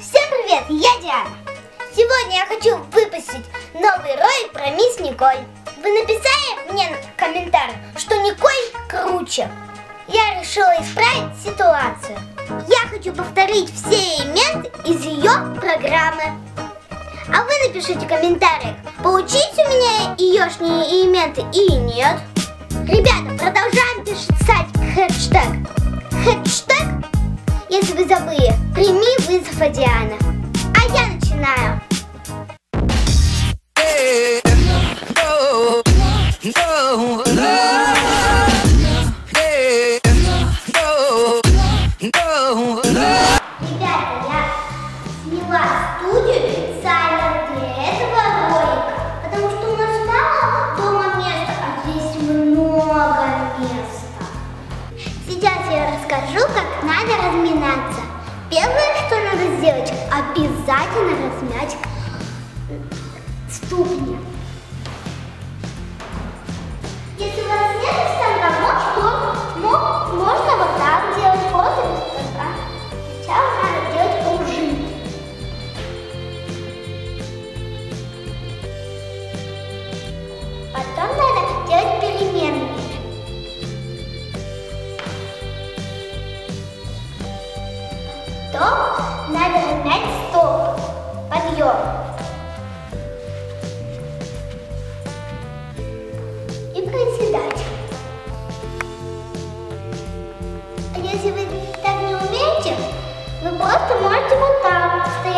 Всем привет, я Диана. Сегодня я хочу выпустить новый ролик про мисс Николь. Вы написали мне в комментариях, что Николь круче. Я решила исправить ситуацию. Я хочу повторить все элементы из ее программы. А вы напишите в комментариях, получите у меня еешние элементы или нет. Ребята, продолжаем писать хэштег. Хэштег, если вы забыли, прими вызов от Дианы. А я начинаю. Ребята, я сняла студию специально для этого ролика, потому что у нас мало дома места, а здесь много места. Сейчас я расскажу, как надо разминаться. Первое, что надо сделать, обязательно размять ступни. Если у вас нет Потом надо размять стоп. Подъем. И приседать. А если вы так не умеете, вы просто можете вот так.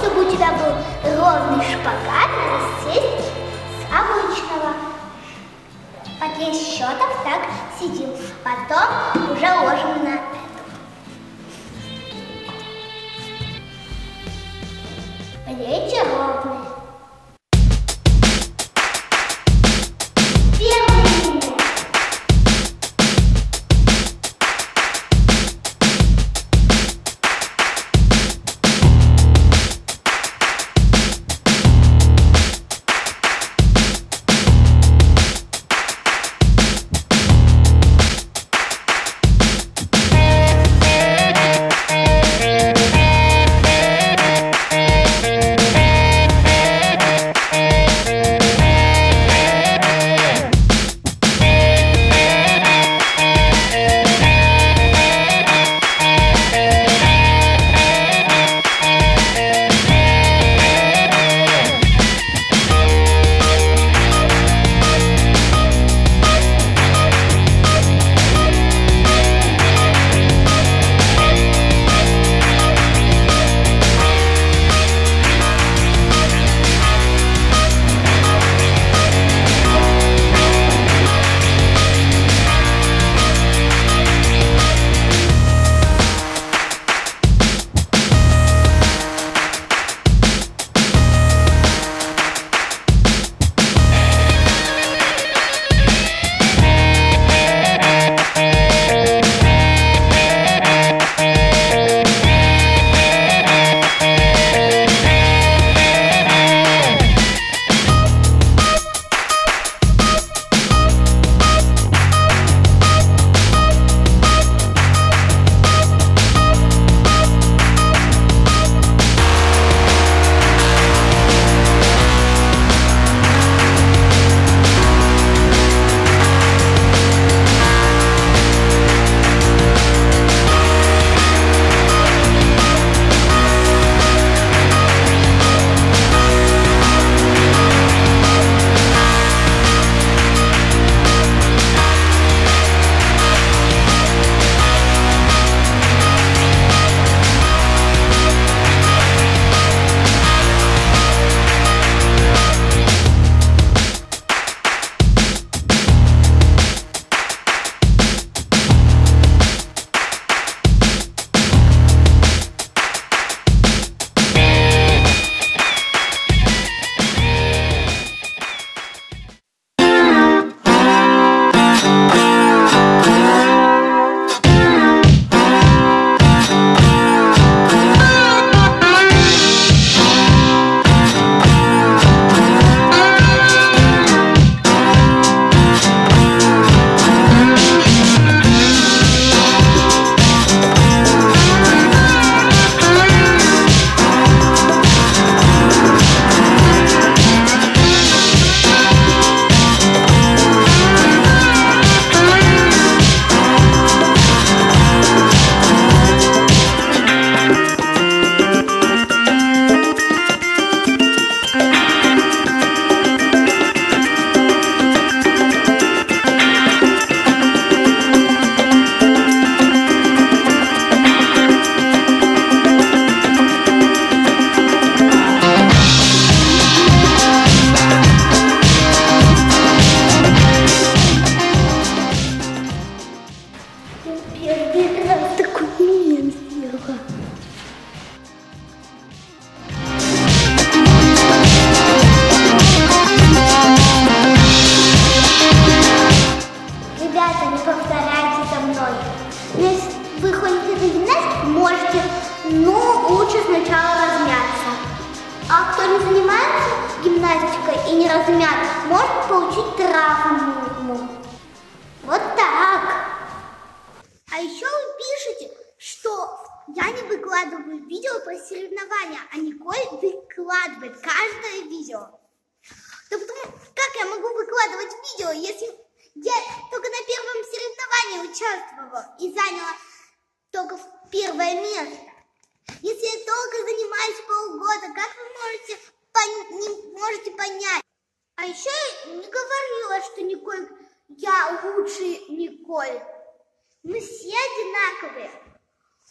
Чтобы у тебя был ровный шпагат, надо сесть с обычного. По 10 счетов так сидим. Потом уже ложим на но лучше сначала размяться. А кто не занимается гимнастикой и не размят, может получить травму. Вот так. А еще вы пишете, что я не выкладываю видео про соревнования, а Николь выкладывает каждое видео. Да потому, как я могу выкладывать видео, если я только на первом соревновании участвовала и заняла только первое место? Если я только занимаюсь полгода, как вы можете, пон- не можете понять? А еще я не говорила, что Николь, я лучше Николь. Мы все одинаковые.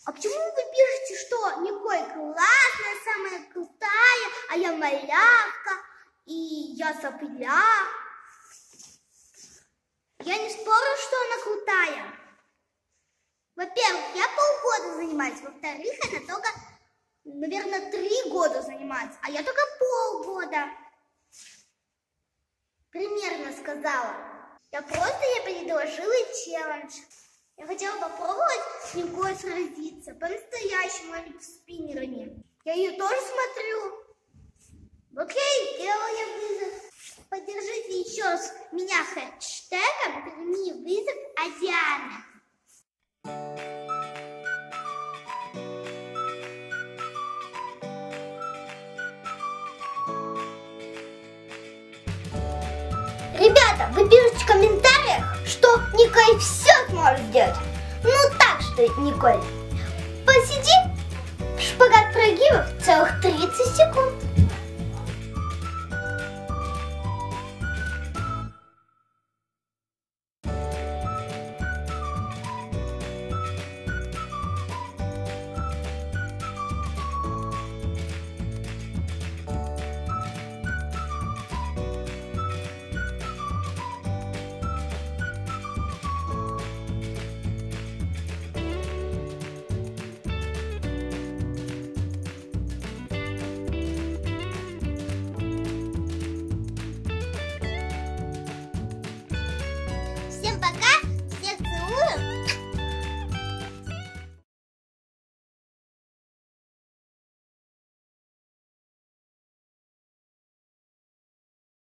А почему вы пишете, что Николь классная, самая крутая, а я малявка, и я сопля? Я не спорю, что она крутая. Во-первых, я полгода занимаюсь. Во-вторых, она только, наверное, три года занимается, а я только полгода. Примерно сказала. Я просто я предложила челлендж. Я хотела попробовать с Никой сразиться по-настоящему, а не по спиннерами. Я ее тоже смотрю. Вот я вызов. Поддержите еще раз меня хэштегом «Прими вызов Адиана». Николь все сможет сделать. Ну так что, Николь, посиди шпагат прогибов целых 30 секунд.